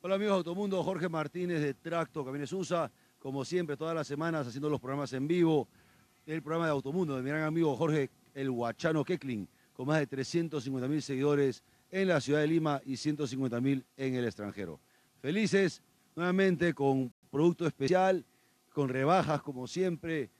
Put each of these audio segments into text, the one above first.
Hola amigos de Automundo, Jorge Martínez de Tracto Camiones USA, como siempre, todas las semanas haciendo los programas en vivo del programa de Automundo de mi gran amigo Jorge El Huachano Kekling, con más de 350 mil seguidores en la ciudad de Lima y 150 mil en el extranjero. Felices nuevamente con producto especial, con rebajas como siempre,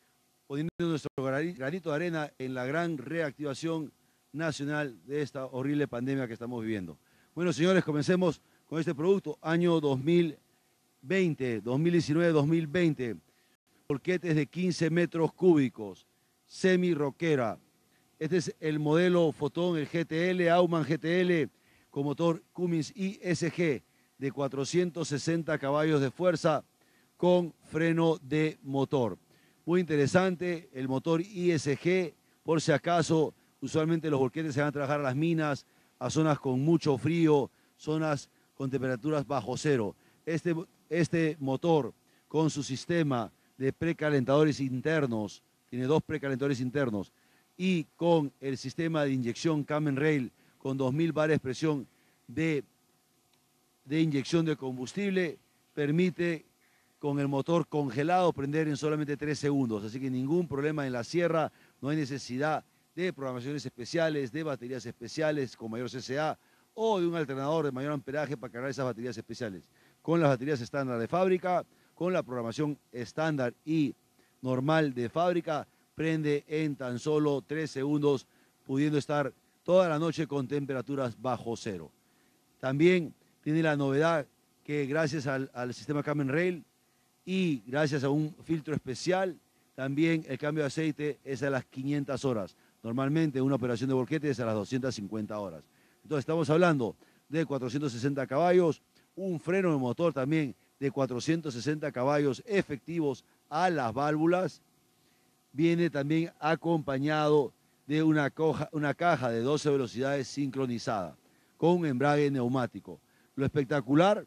poniendo nuestro granito de arena en la gran reactivación nacional de esta horrible pandemia que estamos viviendo. Bueno, señores, comencemos con este producto, año 2020, 2019-2020, volquetes de 15 metros cúbicos, semi-roquera. Este es el modelo Fotón, el GTL, Auman GTL, con motor Cummins ISG de 460 caballos de fuerza con freno de motor. Muy interesante, el motor ISG, por si acaso, usualmente los volquetes se van a trabajar a las minas, a zonas con mucho frío, zonas con temperaturas bajo cero. Este, este motor con su sistema de precalentadores internos, tiene dos precalentadores internos, y con el sistema de inyección Kamen Rail con 2000 bares de presión de, de inyección de combustible, permite con el motor congelado prender en solamente 3 segundos. Así que ningún problema en la sierra, no hay necesidad de programaciones especiales, de baterías especiales con mayor CCA o de un alternador de mayor amperaje para cargar esas baterías especiales. Con las baterías estándar de fábrica, con la programación estándar y normal de fábrica, prende en tan solo 3 segundos, pudiendo estar toda la noche con temperaturas bajo cero. También tiene la novedad que gracias al, al sistema Camen Rail y gracias a un filtro especial, también el cambio de aceite es a las 500 horas. Normalmente una operación de volquete es a las 250 horas. Entonces estamos hablando de 460 caballos, un freno de motor también de 460 caballos efectivos a las válvulas. Viene también acompañado de una, caja de 12 velocidades sincronizada con un embrague neumático. Lo espectacular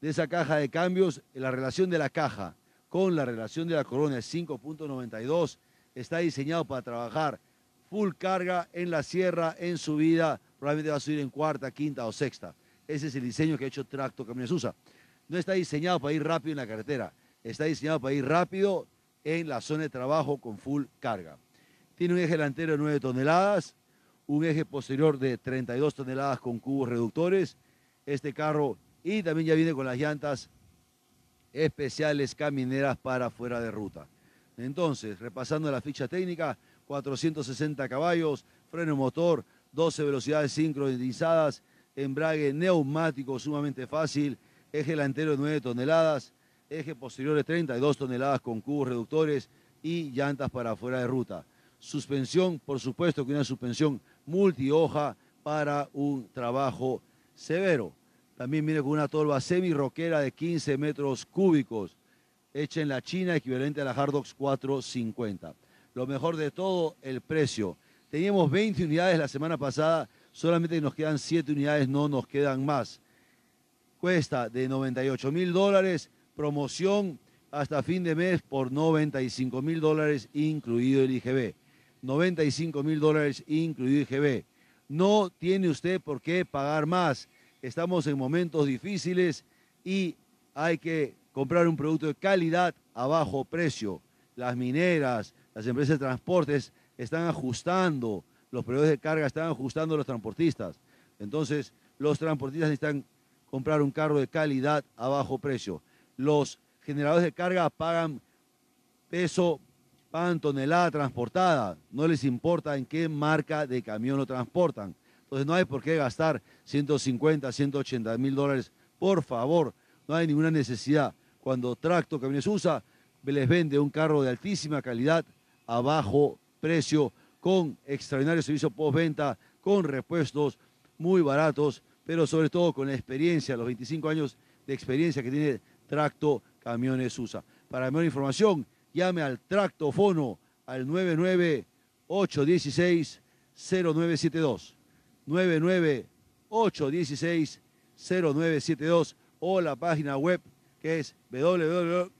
de esa caja de cambios, la relación de la caja con la relación de la corona 5.92 está diseñado para trabajar full carga en la sierra, en subida, probablemente va a subir en cuarta, quinta o sexta. Ese es el diseño que ha hecho Tracto Camiones USA. No está diseñado para ir rápido en la carretera, está diseñado para ir rápido en la zona de trabajo con full carga. Tiene un eje delantero de 9 toneladas, un eje posterior de 32 toneladas con cubos reductores. Este carro y también ya viene con las llantas especiales camineras para fuera de ruta. Entonces, repasando la ficha técnica, 460 caballos, freno motor, 12 velocidades sincronizadas, embrague neumático sumamente fácil, eje delantero de 9 toneladas, eje posterior de 32 toneladas con cubos reductores y llantas para fuera de ruta. Suspensión, por supuesto que una suspensión multihoja para un trabajo severo. También viene con una tolva semi-roquera de 15 metros cúbicos, hecha en la China, equivalente a la Hardox 450. Lo mejor de todo, el precio. Teníamos 20 unidades la semana pasada, solamente nos quedan 7 unidades, no nos quedan más. Cuesta de 98 mil dólares, promoción hasta fin de mes por 95 mil dólares, incluido el IGB. 95 mil dólares, incluido IGB. No tiene usted por qué pagar más. Estamos en momentos difíciles y hay que comprar un producto de calidad a bajo precio. Las mineras, las empresas de transportes están ajustando, los proveedores de carga están ajustando a los transportistas. Entonces, los transportistas necesitan comprar un carro de calidad a bajo precio. Los generadores de carga pagan peso, pagan tonelada transportada. No les importa en qué marca de camión lo transportan. Entonces, no hay por qué gastar 150, 180 mil dólares. Por favor, no hay ninguna necesidad. Cuando Tracto Camiones USA les vende un carro de altísima calidad a bajo precio, con extraordinario servicio postventa, con repuestos muy baratos, pero sobre todo con la experiencia, los 25 años de experiencia que tiene Tracto Camiones USA. Para mayor información, llame al Tractofono al 99816-0972. 99816-0972 o la página web que es www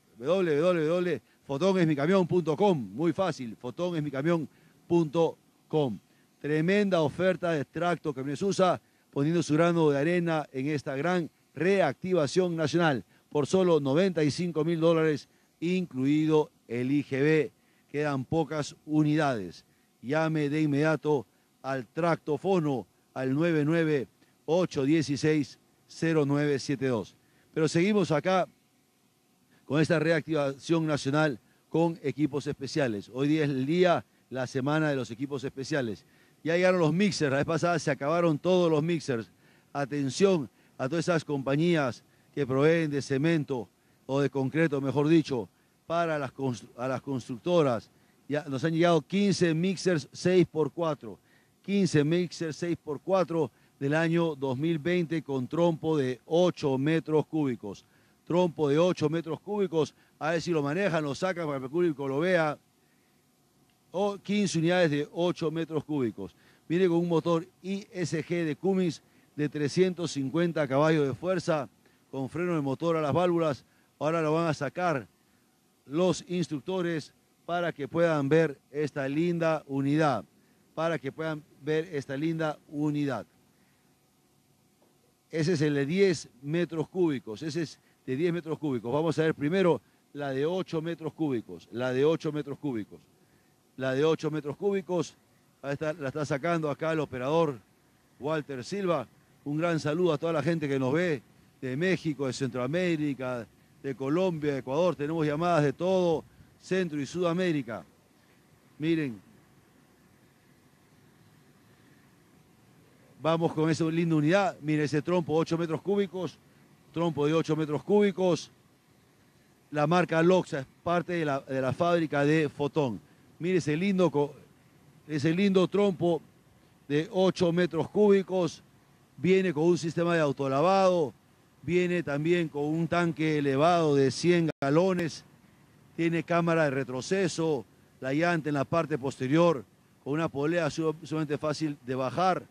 fotonesmicamión.com, muy fácil, fotonesmicamión.com. Tremenda oferta de extracto me usa, poniendo su grano de arena en esta gran Reactivación Nacional por solo 95 mil dólares, incluido el IGB. Quedan pocas unidades. Llame de inmediato al tractofono al 998160972. Pero seguimos acá con esta reactivación nacional con equipos especiales. Hoy día es el día, la semana de los equipos especiales. Ya llegaron los mixers, la vez pasada se acabaron todos los mixers. Atención a todas esas compañías que proveen de cemento o de concreto, mejor dicho, para las, a las constructoras. Ya nos han llegado 15 mixers 6x4, 15 mixers 6x4 del año 2020 con trompo de 8 metros cúbicos. Trompo de 8 metros cúbicos, a ver si lo manejan, lo sacan para que el público lo vea. O 15 unidades de 8 metros cúbicos. Viene con un motor ISG de Cummins de 350 caballos de fuerza, con freno de motor a las válvulas. Ahora lo van a sacar los instructores para que puedan ver esta linda unidad. Para que puedan ver esta linda unidad. Ese es el de 10 metros cúbicos. Ese es de 10 metros cúbicos. Vamos a ver primero la de 8 metros cúbicos. La de 8 metros cúbicos. La de 8 metros cúbicos. la está sacando acá el operador Walter Silva. Un gran saludo a toda la gente que nos ve de México, de Centroamérica, de Colombia, de Ecuador. Tenemos llamadas de todo Centro y Sudamérica. Miren, Vamos con esa linda unidad. Mire ese trompo, 8 metros cúbicos. Trompo de 8 metros cúbicos. La marca Loxa es parte de la, fábrica de Fotón. Mire ese lindo, ese lindo trompo de 8 metros cúbicos. Viene con un sistema de autolavado. Viene también con un tanque elevado de 100 galones. Tiene cámara de retroceso. La llanta en la parte posterior con una polea sumamente fácil de bajar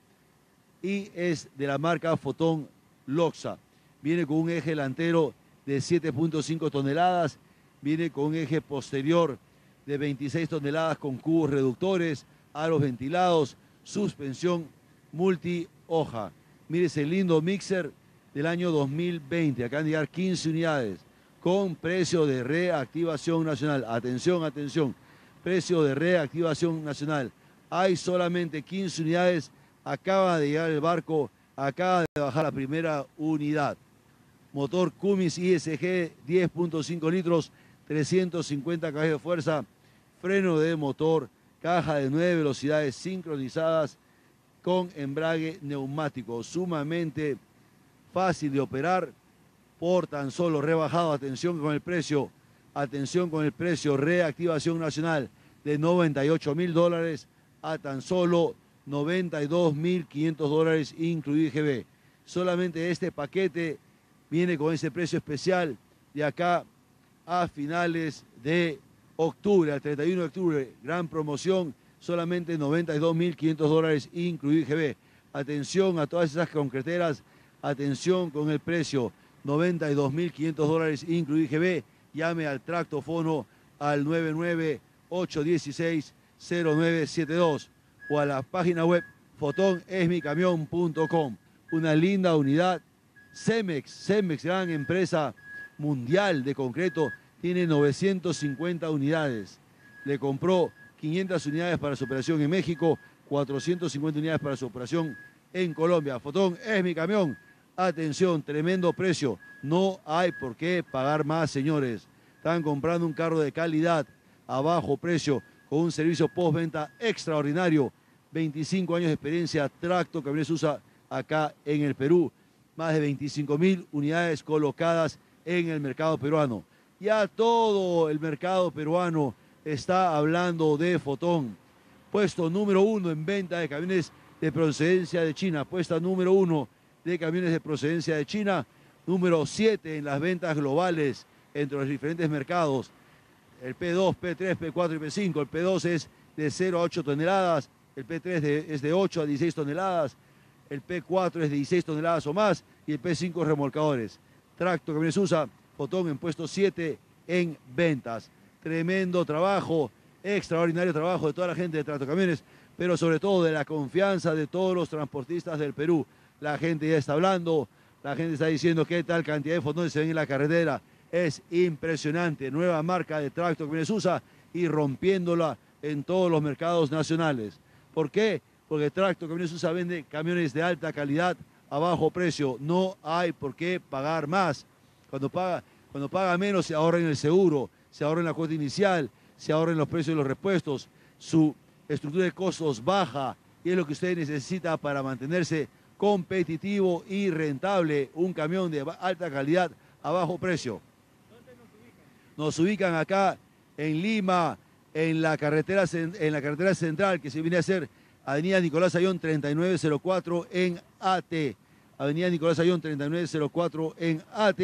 y es de la marca Fotón Loxa. Viene con un eje delantero de 7.5 toneladas, viene con un eje posterior de 26 toneladas con cubos reductores, aros ventilados, suspensión multi-hoja. Mire ese lindo mixer del año 2020, acá de llegar 15 unidades con precio de reactivación nacional. Atención, atención, precio de reactivación nacional. Hay solamente 15 unidades acaba de llegar el barco, acaba de bajar la primera unidad. Motor Cummins ISG 10.5 litros, 350 caballos de fuerza, freno de motor, caja de nueve velocidades sincronizadas con embrague neumático, sumamente fácil de operar por tan solo rebajado, atención con el precio, atención con el precio, reactivación nacional de 98 mil dólares a tan solo 92.500 dólares incluido IGB. Solamente este paquete viene con ese precio especial de acá a finales de octubre, al 31 de octubre, gran promoción, solamente 92.500 dólares incluido IGB. Atención a todas esas concreteras, atención con el precio, 92.500 dólares incluido IGB. Llame al tractofono al 998160972 o a la página web fotonesmicamión.com. Una linda unidad. Cemex, Cemex, gran empresa mundial de concreto, tiene 950 unidades. Le compró 500 unidades para su operación en México, 450 unidades para su operación en Colombia. Fotón es mi camión. Atención, tremendo precio. No hay por qué pagar más, señores. Están comprando un carro de calidad a bajo precio con un servicio postventa extraordinario 25 años de experiencia, tracto camiones usa acá en el Perú. Más de 25 mil unidades colocadas en el mercado peruano. Ya todo el mercado peruano está hablando de Fotón. Puesto número uno en venta de camiones de procedencia de China. Puesta número uno de camiones de procedencia de China. Número siete en las ventas globales entre los diferentes mercados. El P2, P3, P4 y P5. El P2 es de 0 a 8 toneladas el P3 es de 8 a 16 toneladas, el P4 es de 16 toneladas o más y el P5 remolcadores. Tracto Camiones USA, Fotón en puesto 7 en ventas. Tremendo trabajo, extraordinario trabajo de toda la gente de Tracto Camiones, pero sobre todo de la confianza de todos los transportistas del Perú. La gente ya está hablando, La gente está diciendo qué tal cantidad de fotones se ven en la carretera. Es impresionante. Nueva marca de tracto que usa y rompiéndola en todos los mercados nacionales. ¿Por qué? Porque Tracto Camiones USA vende camiones de alta calidad a bajo precio. No hay por qué pagar más. Cuando paga, cuando paga menos se ahorra en el seguro, se ahorra en la cuota inicial, se ahorra en los precios de los repuestos. Su estructura de costos baja y es lo que usted necesita para mantenerse competitivo y rentable. Un camión de alta calidad a bajo precio. ¿Dónde nos ubican? Nos ubican acá en Lima, en la carretera, en la carretera central que se viene a hacer Avenida Nicolás Ayón 3904 en AT. Avenida Nicolás Ayón 3904 en AT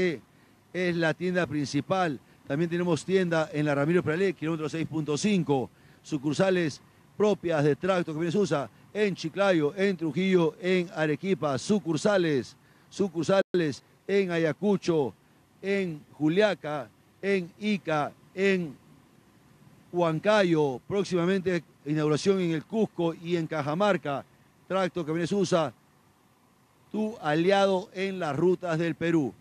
es la tienda principal. También tenemos tienda en la Ramiro Pralé, kilómetro 6.5. Sucursales propias de Tracto que viene usa en Chiclayo, en Trujillo, en Arequipa, sucursales, sucursales en Ayacucho, en Juliaca, en Ica, en Huancayo, próximamente inauguración en el Cusco y en Cajamarca, Tracto Camiones USA, tu aliado en las rutas del Perú,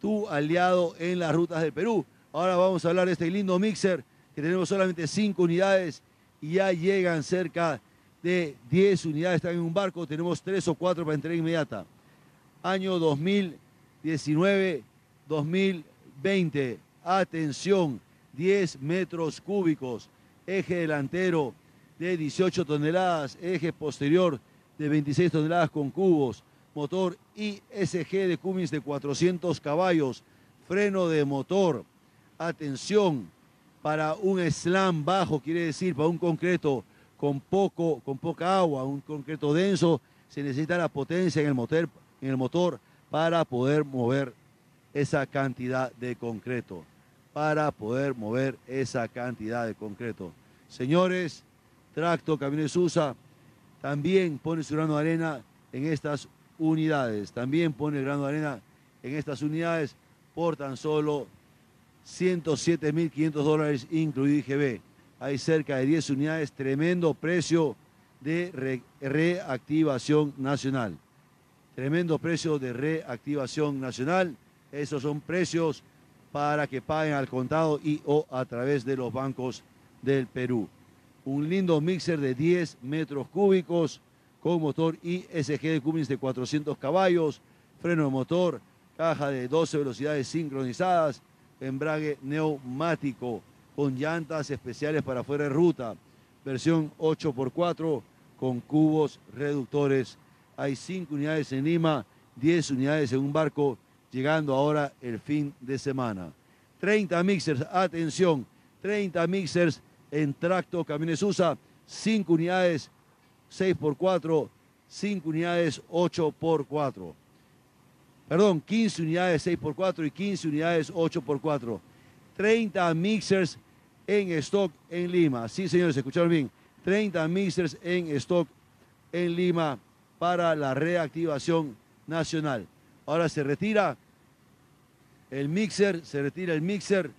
tu aliado en las rutas del Perú. Ahora vamos a hablar de este lindo mixer que tenemos solamente cinco unidades y ya llegan cerca de 10 unidades están en un barco, tenemos 3 o 4 para entrega inmediata. Año 2019-2020, atención, 10 metros cúbicos, eje delantero de 18 toneladas, eje posterior de 26 toneladas con cubos, motor ISG de Cummins de 400 caballos, freno de motor, atención, para un slam bajo, quiere decir, para un concreto con, poco, con poca agua, un concreto denso, se necesita la potencia en el, motor, en el motor para poder mover esa cantidad de concreto, para poder mover esa cantidad de concreto. Señores, Tracto Camiones USA también pone su grano de arena en estas unidades, también pone el grano de arena en estas unidades por tan solo 107.500 dólares incluido IGB hay cerca de 10 unidades, tremendo precio de reactivación nacional. Tremendo precio de reactivación nacional. Esos son precios para que paguen al contado y o a través de los bancos del Perú. Un lindo mixer de 10 metros cúbicos con motor ISG de Cummins de 400 caballos, freno de motor, caja de 12 velocidades sincronizadas, embrague neumático, con llantas especiales para fuera de ruta, versión 8x4 con cubos reductores. Hay 5 unidades en Lima, 10 unidades en un barco, llegando ahora el fin de semana. 30 mixers, atención, 30 mixers en tracto camiones USA, 5 unidades 6x4, 5 unidades 8x4. Perdón, 15 unidades 6x4 y 15 unidades 8x4. 30 mixers en stock en Lima. Sí, señores, escucharon bien. 30 mixers en stock en Lima para la reactivación nacional. Ahora se retira el mixer, se retira el mixer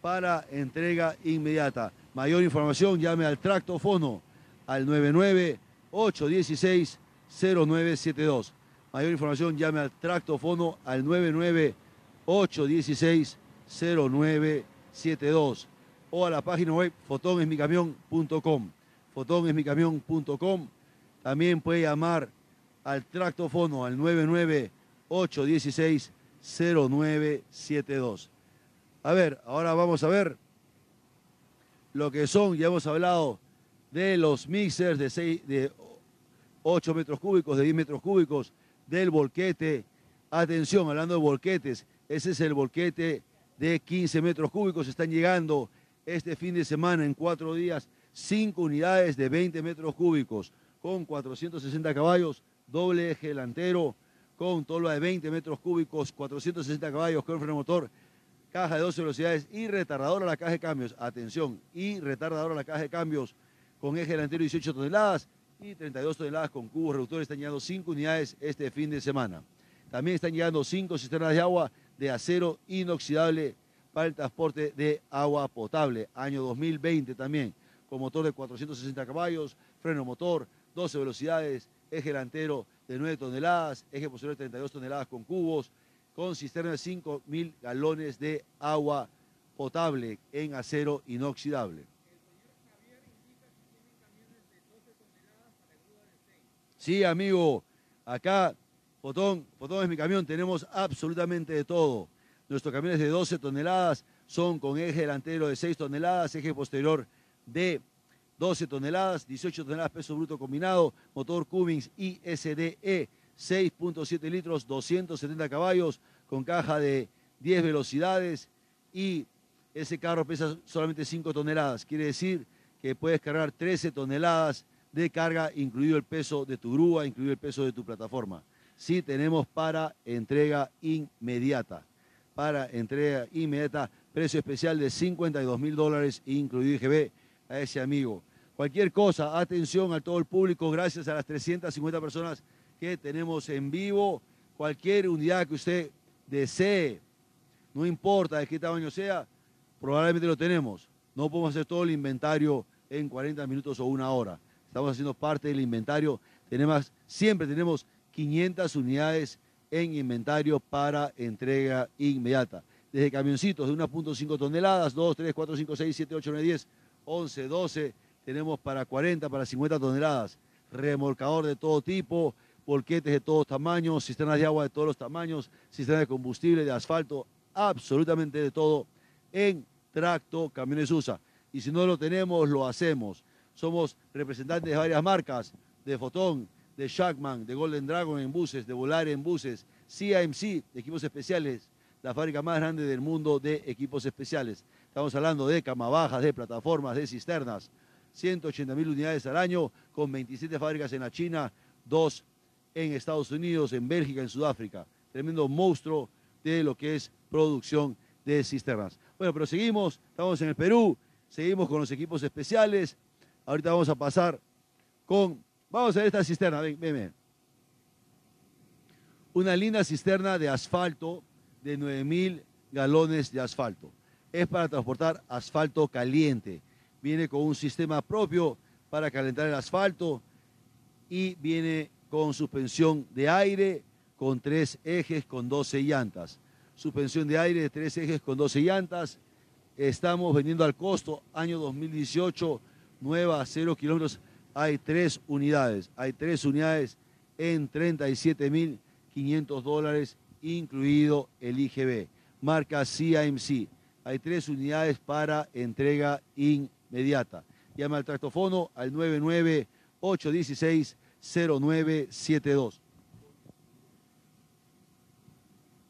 para entrega inmediata. Mayor información, llame al tractofono al 99-816-0972. Mayor información, llame al tractofono al 99-816-0972. 0972 o a la página web fotonesmicamión.com. Fotonesmicamión.com. También puede llamar al tractofono al 998160972. A ver, ahora vamos a ver lo que son, ya hemos hablado de los mixers de, 6, de 8 metros cúbicos, de 10 metros cúbicos, del volquete. Atención, hablando de volquetes, ese es el volquete de 15 metros cúbicos. Están llegando este fin de semana, en cuatro días, cinco unidades de 20 metros cúbicos con 460 caballos, doble eje delantero, con tolva de 20 metros cúbicos, 460 caballos con freno motor, caja de 12 velocidades y retardadora la caja de cambios. Atención, y retardadora la caja de cambios con eje delantero 18 toneladas y 32 toneladas con cubos reductores. Están llegando cinco unidades este fin de semana. También están llegando cinco cisternas de agua de acero inoxidable para el transporte de agua potable. Año 2020 también, con motor de 460 caballos, freno motor, 12 velocidades, eje delantero de 9 toneladas, eje posterior de 32 toneladas con cubos, con cisterna de 5.000 galones de agua potable en acero inoxidable. Sí, amigo, acá, Fotón es mi camión, tenemos absolutamente de todo. Nuestros camiones de 12 toneladas son con eje delantero de 6 toneladas, eje posterior de 12 toneladas, 18 toneladas peso bruto combinado, motor Cummins ISDE 6.7 litros, 270 caballos, con caja de 10 velocidades y ese carro pesa solamente 5 toneladas. Quiere decir que puedes cargar 13 toneladas de carga, incluido el peso de tu grúa, incluido el peso de tu plataforma. Sí tenemos para entrega inmediata. Para entrega inmediata, precio especial de 52 mil dólares, incluido IGB, a ese amigo. Cualquier cosa, atención a todo el público, gracias a las 350 personas que tenemos en vivo. Cualquier unidad que usted desee, no importa de qué tamaño sea, probablemente lo tenemos. No podemos hacer todo el inventario en 40 minutos o una hora. Estamos haciendo parte del inventario. Tenemos, siempre tenemos 500 unidades en inventario para entrega inmediata. Desde camioncitos de 1.5 toneladas, 2, 3, 4, 5, 6, 7, 8, 9, 10, 11, 12. Tenemos para 40, para 50 toneladas. Remolcador de todo tipo, volquetes de todos tamaños, cisternas de agua de todos los tamaños, cisternas de combustible, de asfalto, absolutamente de todo en Tracto Camiones USA. Y si no lo tenemos, lo hacemos. Somos representantes de varias marcas, de Fotón, de Shackman, de Golden Dragon en buses, de Volar en buses, CIMC, de equipos especiales, la fábrica más grande del mundo de equipos especiales. Estamos hablando de bajas, de plataformas, de cisternas. 180 mil unidades al año, con 27 fábricas en la China, dos en Estados Unidos, en Bélgica, en Sudáfrica. Tremendo monstruo de lo que es producción de cisternas. Bueno, pero seguimos, estamos en el Perú, seguimos con los equipos especiales. Ahorita vamos a pasar con, vamos a ver esta cisterna, ven, ven. Una linda cisterna de asfalto de 9000 galones de asfalto. Es para transportar asfalto caliente. Viene con un sistema propio para calentar el asfalto y viene con suspensión de aire, con tres ejes, con 12 llantas. Suspensión de aire de tres ejes con 12 llantas. Estamos vendiendo al costo, año 2018, nueva, cero kilómetros. Hay tres unidades. Hay tres unidades en 37.500 dólares, incluido el IGB. Marca CIMC. Hay tres unidades para entrega inmediata. Llama al tractofono al 99816 0972.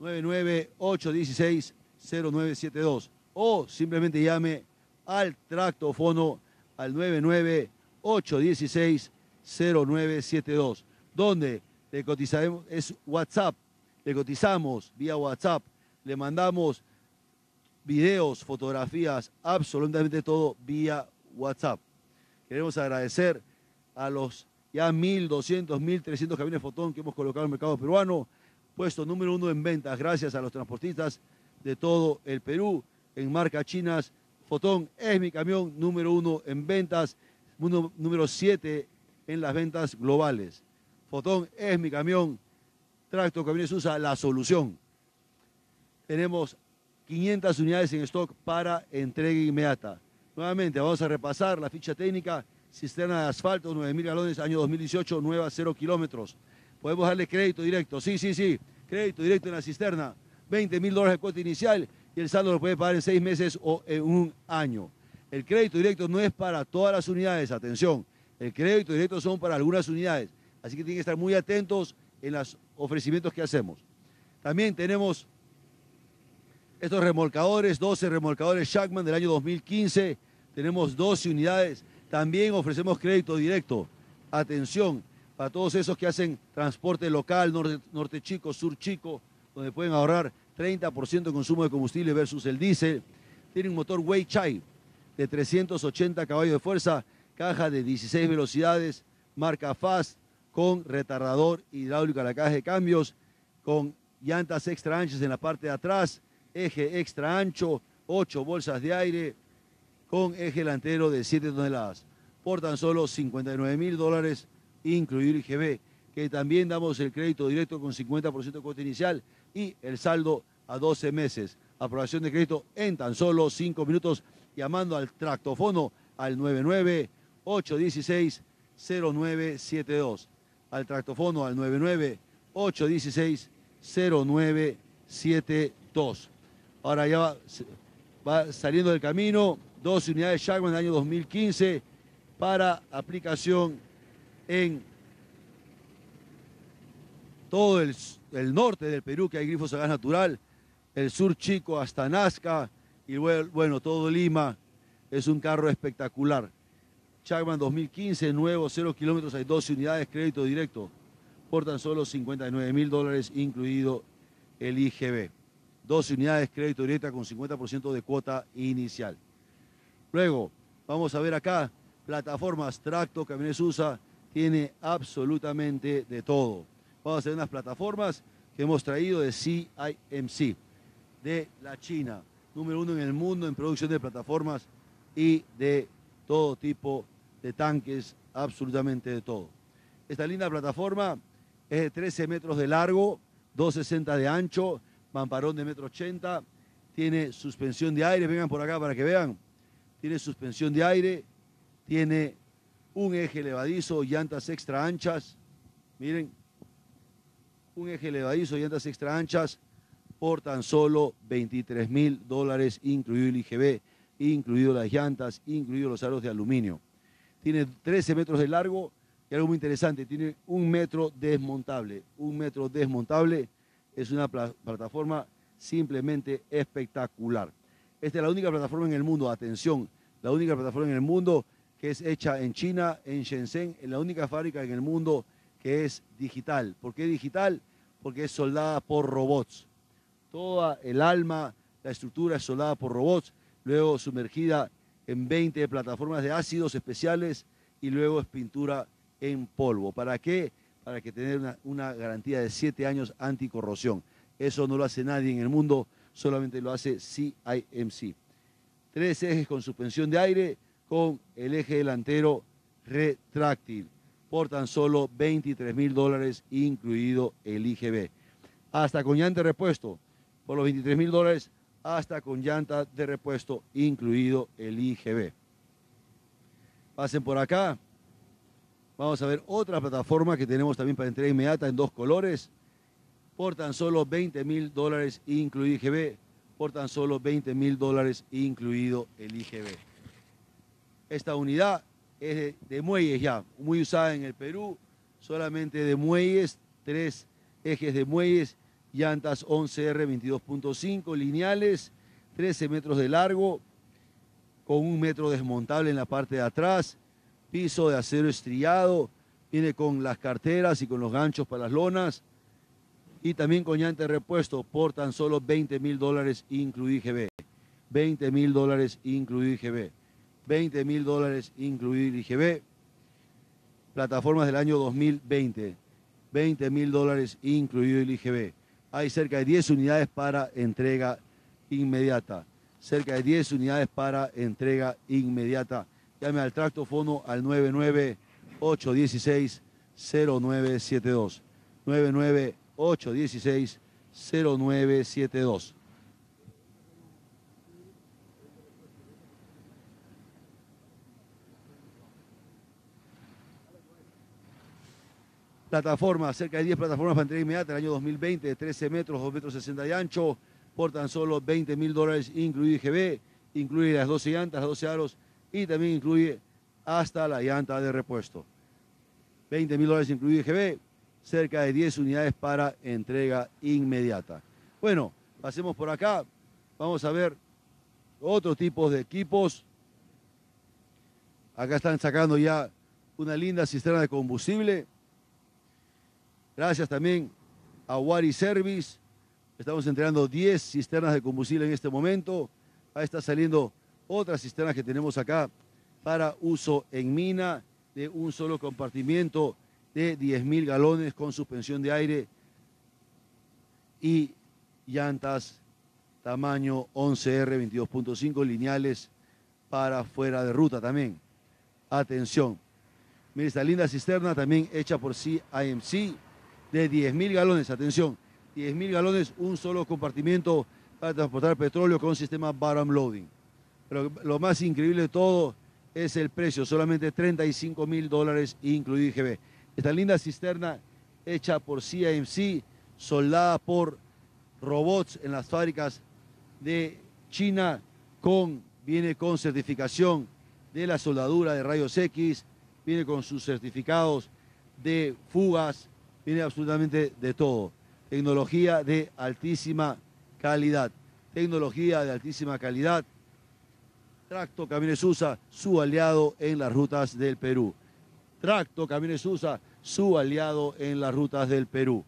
99816-0972 o simplemente llame al tractofono al 99816-0972 donde le cotizaremos, es WhatsApp, le cotizamos vía WhatsApp, le mandamos videos, fotografías, absolutamente todo vía WhatsApp. Queremos agradecer a los ya 1.200, 1.300 camiones fotón que hemos colocado en el mercado peruano, puesto número uno en ventas gracias a los transportistas de todo el Perú en marcas chinas. Fotón es mi camión número uno en ventas, número siete en las ventas globales. Fotón es mi camión, Tracto Camiones usa la solución. Tenemos 500 unidades en stock para entrega inmediata. Nuevamente, vamos a repasar la ficha técnica cisterna de asfalto, 9.000 galones, año 2018, nueva, 0 kilómetros. Podemos darle crédito directo, sí, sí, sí, crédito directo en la cisterna, 20 mil dólares de cuota inicial y el saldo lo puede pagar en seis meses o en un año. El crédito directo no es para todas las unidades, atención, el crédito directo son para algunas unidades, así que tienen que estar muy atentos en los ofrecimientos que hacemos. También tenemos estos remolcadores, 12 remolcadores Shackman del año 2015, tenemos 12 unidades también ofrecemos crédito directo. Atención, para todos esos que hacen transporte local, norte, chico, sur chico, donde pueden ahorrar 30% de consumo de combustible versus el diésel. Tiene un motor Weichai de 380 caballos de fuerza, caja de 16 velocidades, marca Fast, con retardador hidráulico a la caja de cambios, con llantas extra anchas en la parte de atrás, eje extra ancho, 8 bolsas de aire, con eje delantero de 7 toneladas por tan solo 59 mil dólares, incluir IGB. que también damos el crédito directo con 50% de cuota inicial y el saldo a 12 meses. Aprobación de crédito en tan solo 5 minutos llamando al tractofono al 99 816 0972. Al tractofono al 99 816 0972. Ahora ya va, va saliendo del camino dos unidades Shagman del año 2015 para aplicación en todo el, el, norte del Perú, que hay grifos a gas natural, el sur chico hasta Nazca y bueno, todo Lima. Es un carro espectacular. Chagman 2015, nuevo, 0 kilómetros, hay 12 unidades, crédito directo. Por tan solo 59 mil dólares, incluido el IGB. 12 unidades, crédito directa con 50% de cuota inicial. Luego, vamos a ver acá, plataformas Tracto, Camiones USA, tiene absolutamente de todo. Vamos a hacer unas plataformas que hemos traído de CIMC, de la China, número uno en el mundo en producción de plataformas y de todo tipo de tanques, absolutamente de todo. Esta linda plataforma es de 13 metros de largo, 2,60 de ancho, mamparón de metro 80, tiene suspensión de aire, vengan por acá para que vean, tiene suspensión de aire, tiene un eje levadizo, llantas extra anchas, miren, un eje levadizo, llantas extra anchas, por tan solo 23 mil dólares, incluido el IGB, incluido las llantas, incluido los aros de aluminio. Tiene 13 metros de largo y algo muy interesante, tiene un metro desmontable. Un metro desmontable es una plataforma simplemente espectacular. Esta es la única plataforma en el mundo, atención, la única plataforma en el mundo que es hecha en China, en Shenzhen, en la única fábrica en el mundo que es digital. ¿Por qué digital? Porque es soldada por robots. Toda el alma, la estructura es soldada por robots, luego sumergida en 20 plataformas de ácidos especiales y luego es pintura en polvo. ¿Para qué? Para que tener una, una garantía de 7 años anticorrosión. Eso no lo hace nadie en el mundo, solamente lo hace CIMC. Tres ejes con suspensión de aire, con el eje delantero retráctil por tan solo 23 mil dólares, incluido el IGB. Hasta con llanta de repuesto, por los 23 mil dólares, hasta con llanta de repuesto, incluido el IGB. Pasen por acá. Vamos a ver otra plataforma que tenemos también para entrega inmediata en dos colores. Por tan solo 20 mil dólares, incluido IGB. Por tan solo 20 mil dólares, incluido el IGB. Esta unidad es de, muelles ya, muy usada en el Perú, solamente de muelles, tres ejes de muelles, llantas 11R 22.5 lineales, 13 metros de largo, con un metro desmontable en la parte de atrás, piso de acero estriado, viene con las carteras y con los ganchos para las lonas, y también con repuesto por tan solo 20 mil dólares incluido IGB. 20 mil dólares incluido IGB. 20 mil dólares incluido IGB. Plataformas del año 2020, 20 mil dólares incluido el IGB. Hay cerca de 10 unidades para entrega inmediata. Cerca de 10 unidades para entrega inmediata. Llame al tractofono al 99 816 0972. 99 816 0972. plataformas, cerca de 10 plataformas para entrega inmediata el año 2020, de 13 metros, 2 metros 60 de ancho, por tan solo 20 mil dólares, incluido IGB, incluye las 12 llantas, las 12 aros y también incluye hasta la llanta de repuesto. 20 mil dólares incluido IGB, cerca de 10 unidades para entrega inmediata. Bueno, pasemos por acá, vamos a ver otros tipos de equipos. Acá están sacando ya una linda cisterna de combustible Gracias también a Wari Service. Estamos entregando 10 cisternas de combustible en este momento. Ahí está saliendo otras cisternas que tenemos acá para uso en mina de un solo compartimiento de 10.000 galones con suspensión de aire y llantas tamaño 11R 22.5 lineales para fuera de ruta también. Atención. Mira esta linda cisterna también hecha por CIMC de 10.000 galones. Atención, 10.000 galones, un solo compartimiento para transportar petróleo con sistema bottom loading. Pero lo más increíble de todo es el precio, solamente 35 mil dólares incluido IGB. Esta linda cisterna hecha por CIMC, soldada por robots en las fábricas de China, con, viene con certificación de la soldadura de rayos X, viene con sus certificados de fugas, viene absolutamente de todo. Tecnología de altísima calidad. Tecnología de altísima calidad. Tracto Camiones USA, su aliado en las rutas del Perú. Tracto Camiones USA, su aliado en las rutas del Perú.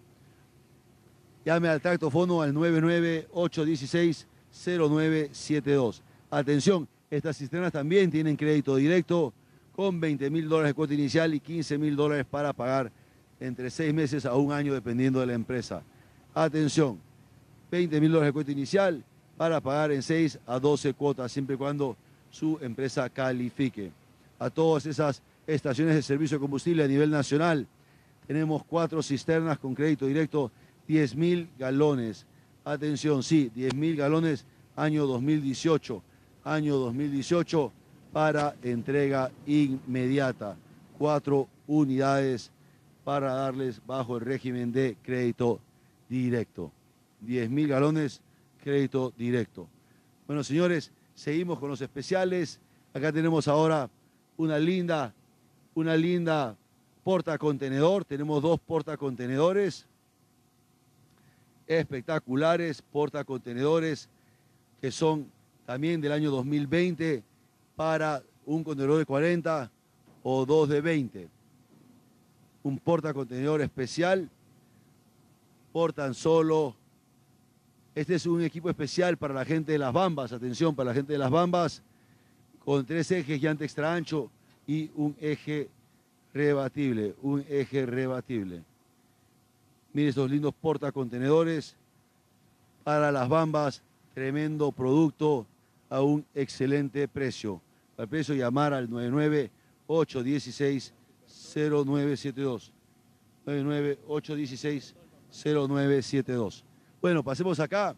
Llame al Tracto Fono al 99816-0972. Atención, estas cisternas también tienen crédito directo con 20 mil dólares de cuota inicial y 15 mil dólares para pagar entre seis meses a un año dependiendo de la empresa. Atención, 20 mil dólares de cuota inicial para pagar en 6 a 12 cuotas, siempre y cuando su empresa califique. A todas esas estaciones de servicio de combustible a nivel nacional, tenemos cuatro cisternas con crédito directo, 10 mil galones. Atención, sí, 10 mil galones, año 2018. Año 2018 para entrega inmediata. Cuatro unidades para darles bajo el régimen de crédito directo. 10 mil galones, crédito directo. Bueno, señores, seguimos con los especiales. Acá tenemos ahora una linda, una linda portacontenedor. Tenemos dos portacontenedores espectaculares, portacontenedores que son también del año 2020 para un contenedor de 40 o dos de 20. Un portacontenedor especial por tan solo. Este es un equipo especial para la gente de las Bambas, atención, para la gente de las Bambas, con tres ejes llanta extra ancho y un eje rebatible, un eje rebatible. Miren estos lindos portacontenedores para las Bambas, tremendo producto a un excelente precio. Al precio llamar al 99816-0972. 99816-0972. Bueno, pasemos acá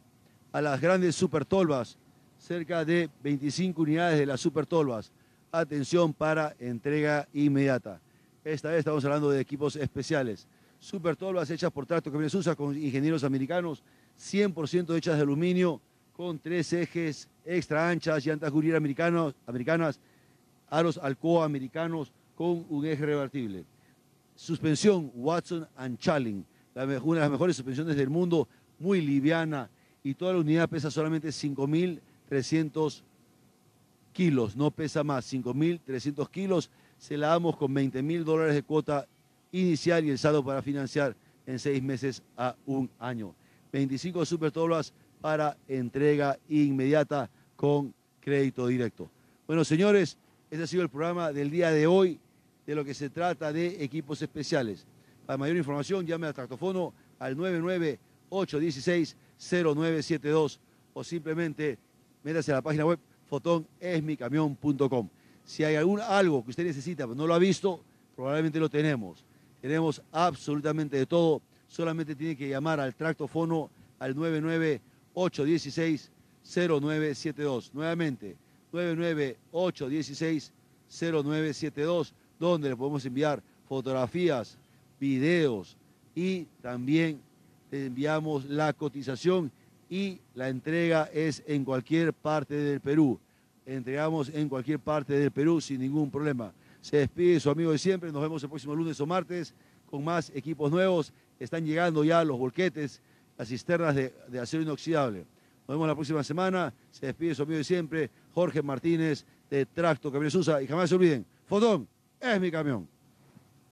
a las grandes super tolvas. Cerca de 25 unidades de las super tolvas. Atención para entrega inmediata. Esta vez estamos hablando de equipos especiales. Super tolvas hechas por Tracto Camiones USA con ingenieros americanos, 100% hechas de aluminio, con tres ejes extra anchas, llantas Goodyear americanos, americanas, aros Alcoa americanos con un eje revertible. Suspensión Watson and Challing, una de las mejores suspensiones del mundo, muy liviana y toda la unidad pesa solamente 5.300 kilos, no pesa más, 5.300 kilos. Se la damos con 20.000 dólares de cuota inicial y el saldo para financiar en seis meses a un año. 25 super toblas para entrega inmediata con crédito directo. Bueno, señores, este ha sido el programa del día de hoy de lo que se trata de equipos especiales. Para mayor información, llame a Tractofono al 99816-0972 o simplemente métase a la página web fotonesmicamión.com. Si hay algún, algo que usted necesita pero no lo ha visto, probablemente lo tenemos. Tenemos absolutamente de todo. Solamente tiene que llamar al Tractofono al 99816 0972. Nuevamente, 99816-0972, donde le podemos enviar fotografías, videos y también le enviamos la cotización y la entrega es en cualquier parte del Perú. Entregamos en cualquier parte del Perú sin ningún problema. Se despide su amigo de siempre. Nos vemos el próximo lunes o martes con más equipos nuevos. Están llegando ya los volquetes, las cisternas de, acero inoxidable. Nos vemos la próxima semana. Se despide su amigo de siempre, Jorge Martínez, de Tracto Camiones USA. Y jamás se olviden, Fotón es mi camión.